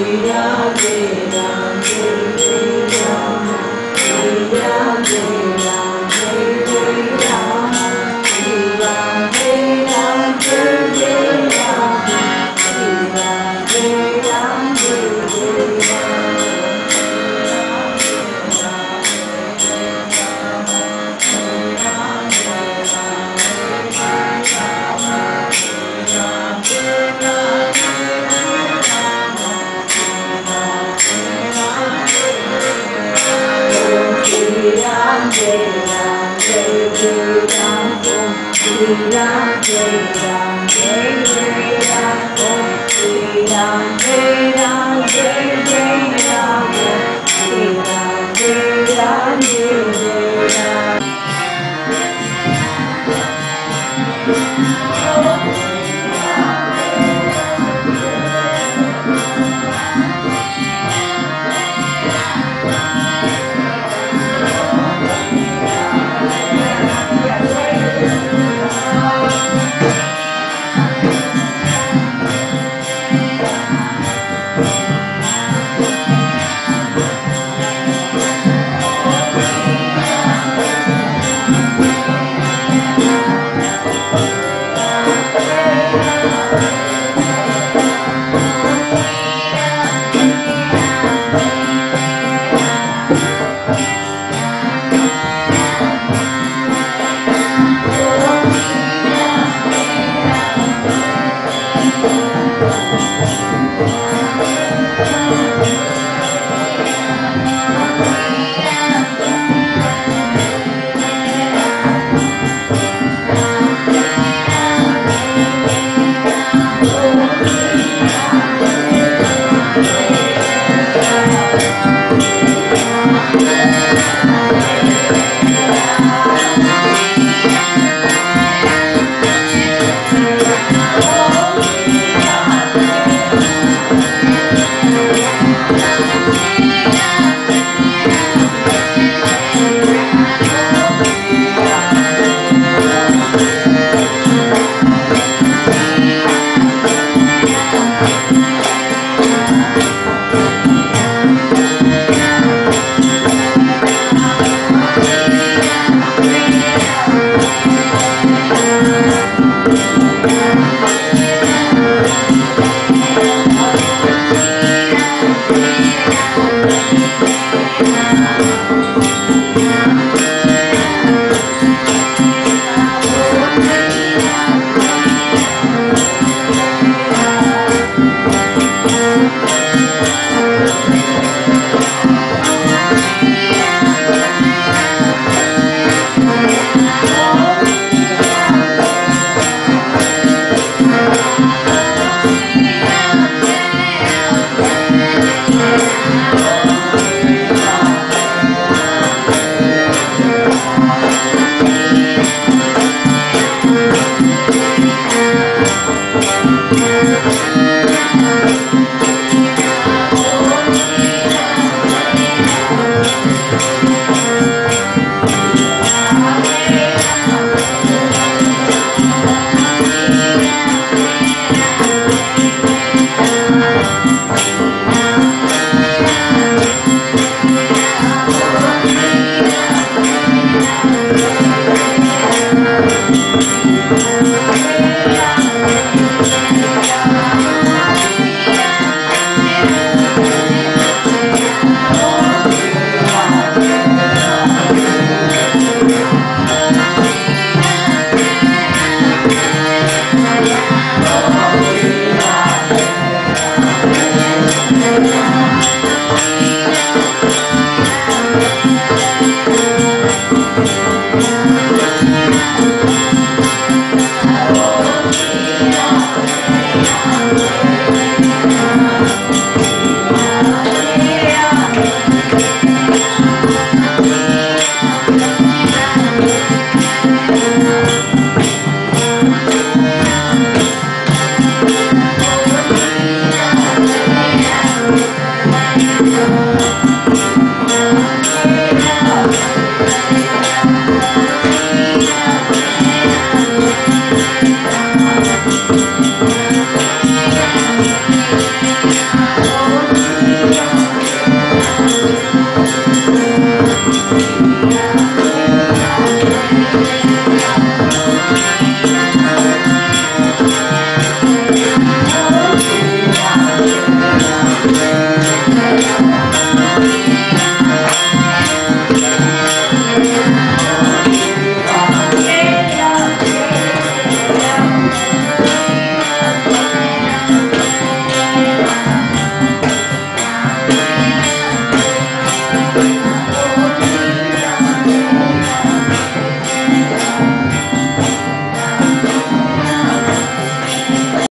Hallelujah. Thank